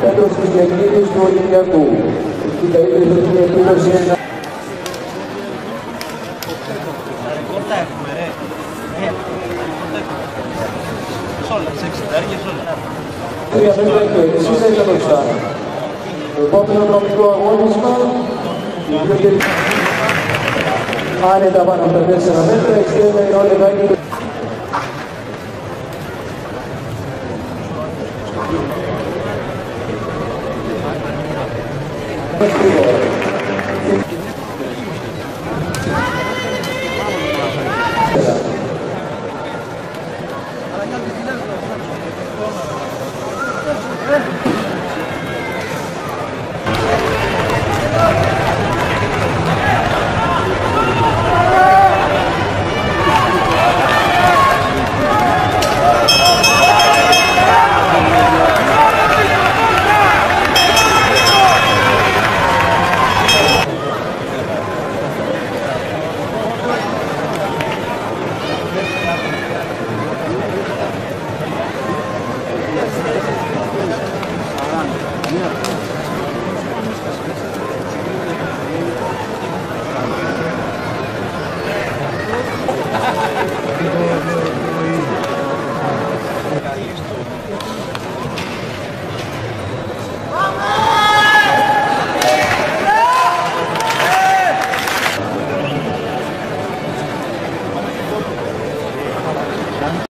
Πέτρος Κυριακίδης του Ολυμπιακού. Στην καλύτερη δοκιμή επίδοση ένα. Ρεκόρτα έχουμε, ρε. Ε, ρεκόρτα έχουμε. Σ' όλα, σε εξεντάρια, σ' όλα. Τρία μέτρα και εσείς έχετε μπροστά. Το επόμενο νομικό αγώνισμα, ಆನೆ ದಮನ ಪ್ರದೇಶವನ್ನು ಎಕ್ಸ್ಟೇಜ್ ನೋಡಲಿಕ್ಕಾಗಿ